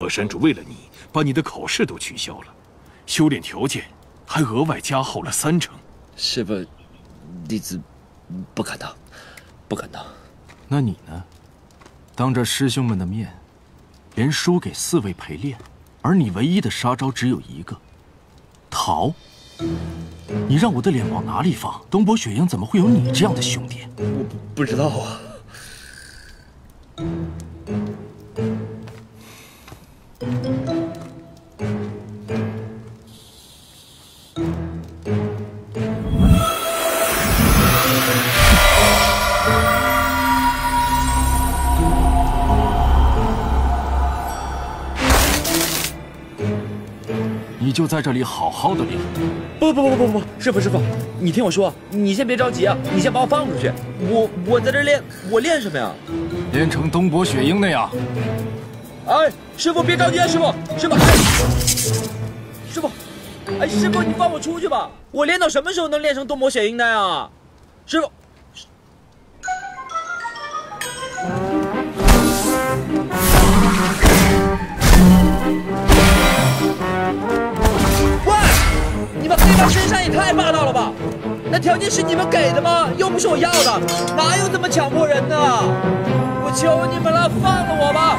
河山主为了你，把你的考试都取消了，修炼条件还额外加厚了三成。师傅，弟子不敢当，不敢当。那你呢？当着师兄们的面，连输给四位陪练，而你唯一的杀招只有一个，逃。你让我的脸往哪里放？东伯雪鹰怎么会有你这样的兄弟？我不知道啊。你就在这里好好的练。不不不不不不，师傅师傅，你听我说，你先别着急啊，你先把我放出去。我我在这练，我练什么呀？练成东伯雪鹰那样。哎，师傅别着急啊，师傅师傅，师傅，哎师傅你放我出去吧，我练到什么时候能练成东伯雪鹰那样啊？师傅。身上也太霸道了吧！那条件是你们给的吗？又不是我要的，哪有这么强迫人的？我求你们了，放了我吧！